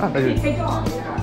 啊，大丈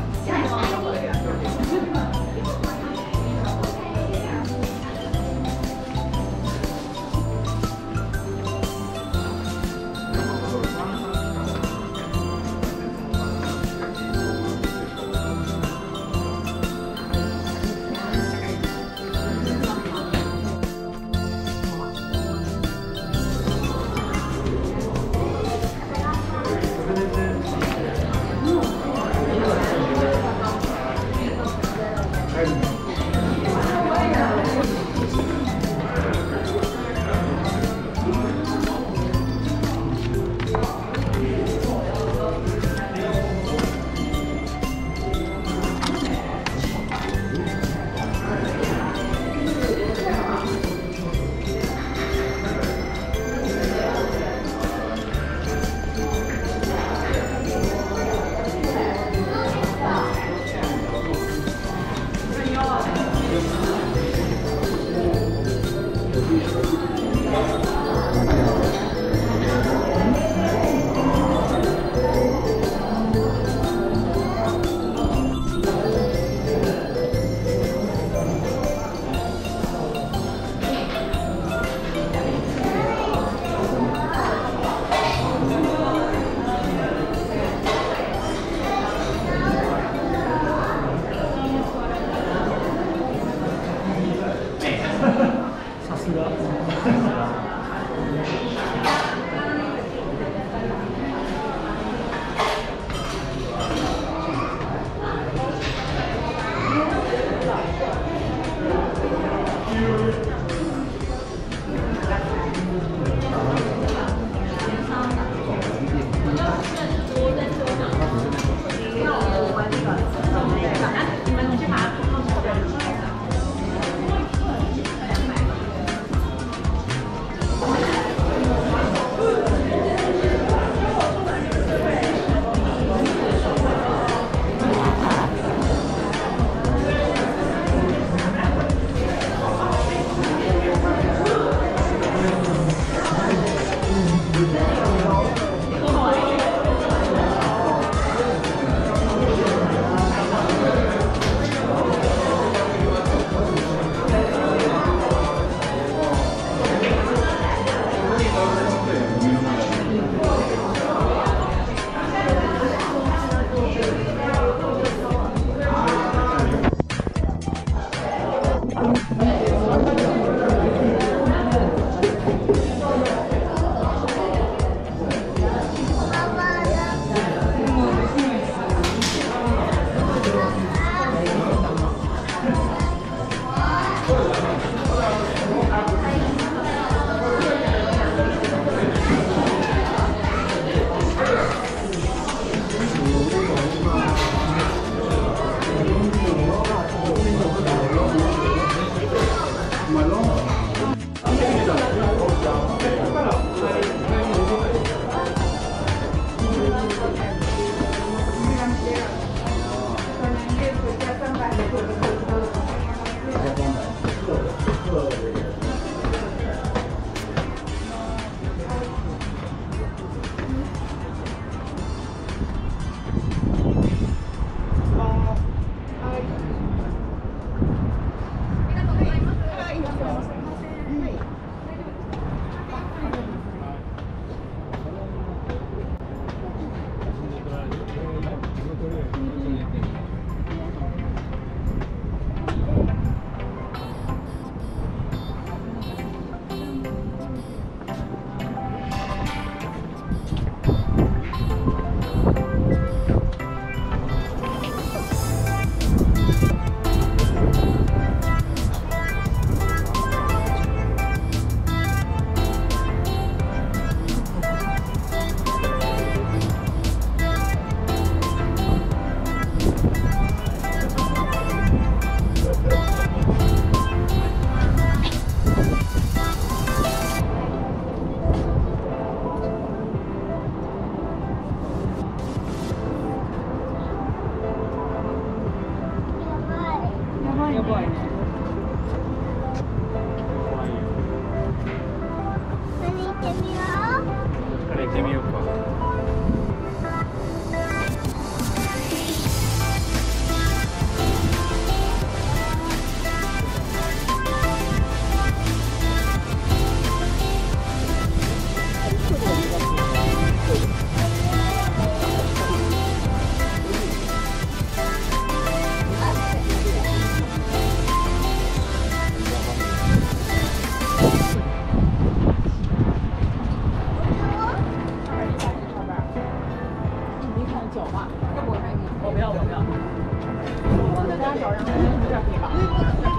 对吧？boy. 我跟他走，然后这样可